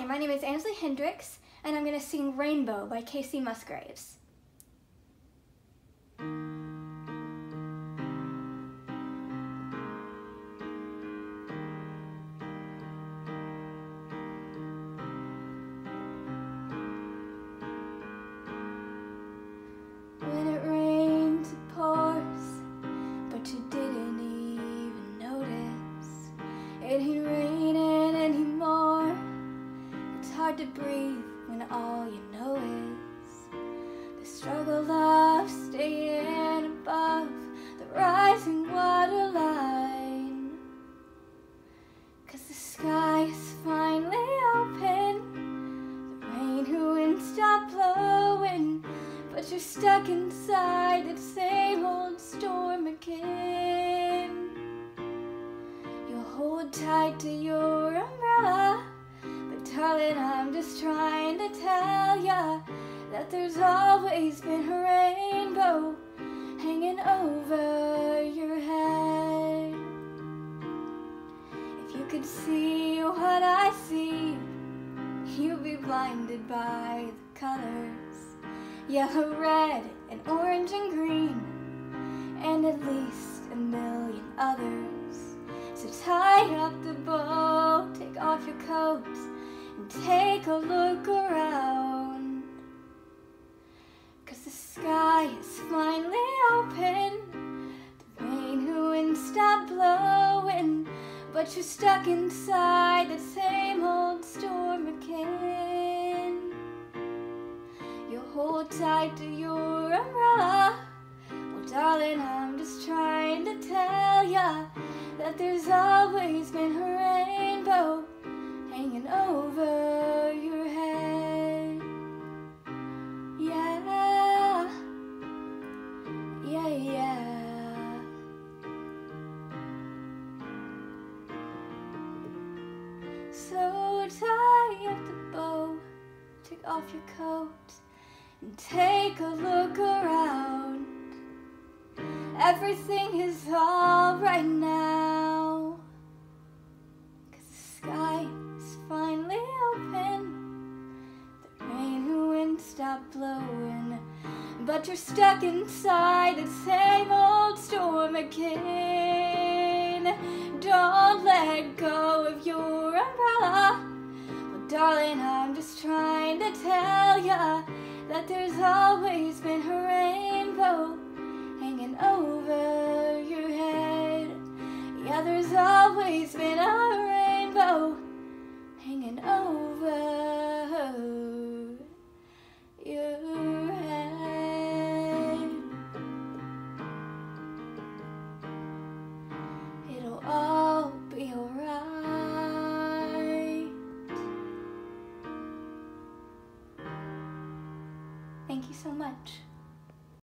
Hi, my name is Ansley Hendrix, and I'm going to sing Rainbow by Kacey Musgraves. When it rains, it hard to breathe when all you know is the struggle of staying above the rising water line. Cause the sky is finally open, the rain wind stop blowing, but you're stuck inside that same old storm again. You hold tight to your umbrella. Darling, I'm just trying to tell ya that there's always been a rainbow hanging over your head. If you could see what I see, you'd be blinded by the colors yellow, red, and orange and green, take a look around. Cause the sky is finally open, the rain wind stop blowing, but you're stuck inside the same old storm again. You hold tight to your umbrella. Well, darling, I'm just trying to tell ya that there's always been a rainbow hanging over yeah, yeah. So tie up the bow, take off your coat, and take a look around. Everything is alright now. Cause the sky is finally open. The rain and wind stop blowing. But you're stuck inside the same old storm again. Don't let go of your umbrella. Well, darling, I'm just trying to tell ya that there's always been a rainbow hanging over your head. Yeah, there's always been a rainbow hanging over Thank you so much.